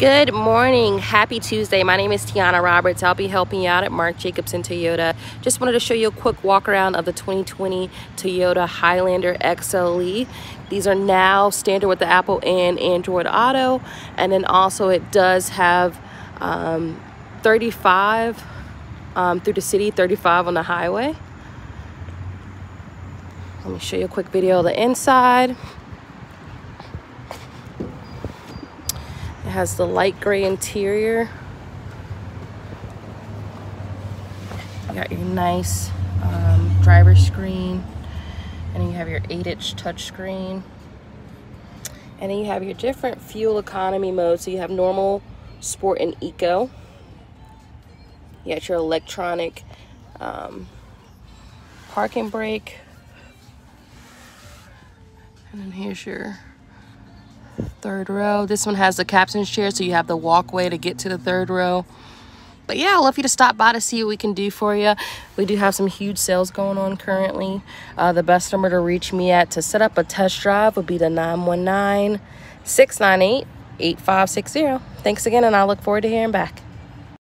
Good morning. Happy Tuesday. My name is Tianna Roberts. I'll be helping you out at Mark Jacobson Toyota. Just wanted to show you a quick walk around of the 2020 Toyota Highlander XLE. These are now standard with the Apple and Android Auto. And then also it does have um, 35 um, through the city, 35 on the highway. Let me show you a quick video of the inside. It has the light gray interior. You got your nice um, driver screen. And you have your 8-inch touchscreen. And then you have your different fuel economy modes. So you have normal, sport, and eco. You got your electronic um, parking brake. And then here's your third row. This one has the captain's chair, so you have the walkway to get to the third row. But yeah, I'd love you to stop by to see what we can do for you. We do have some huge sales going on currently. Uh, the best number to reach me at to set up a test drive would be the 919 698 8560. Thanks again, and I look forward to hearing back.